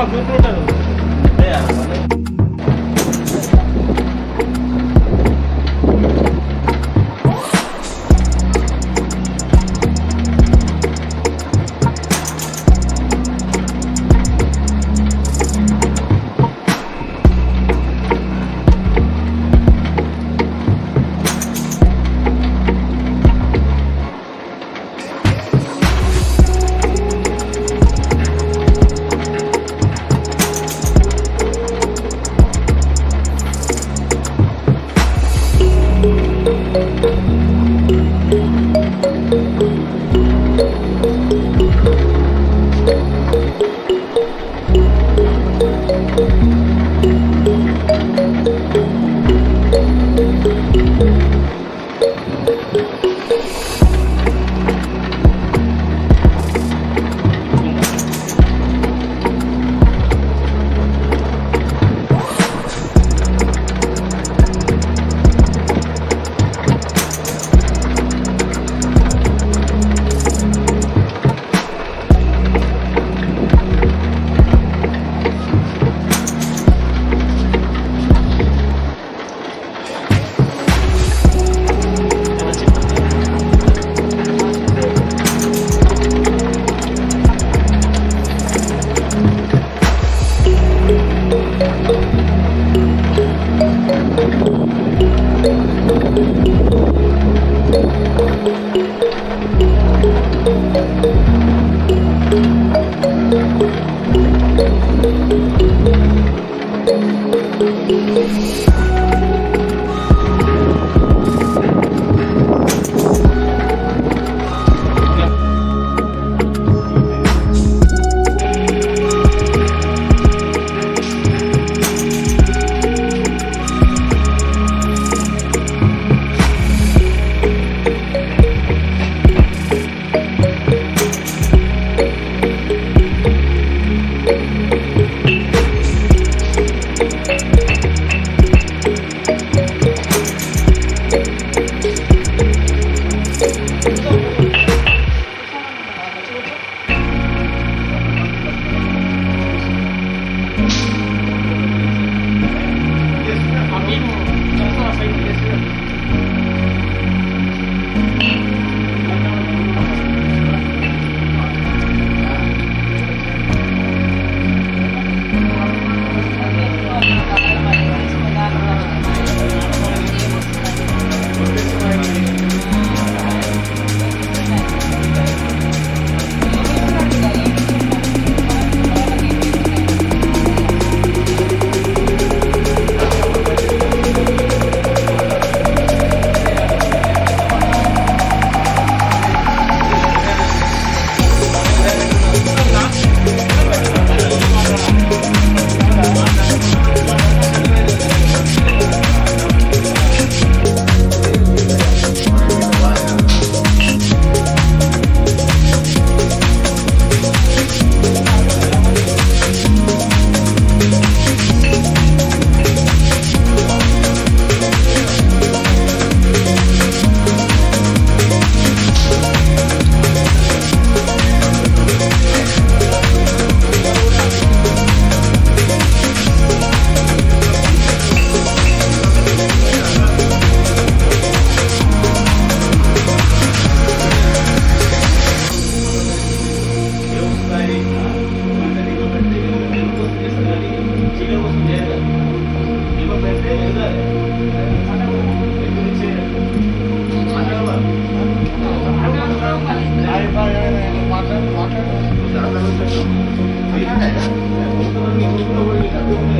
uma coisa, né? É, Thank you. Oh, way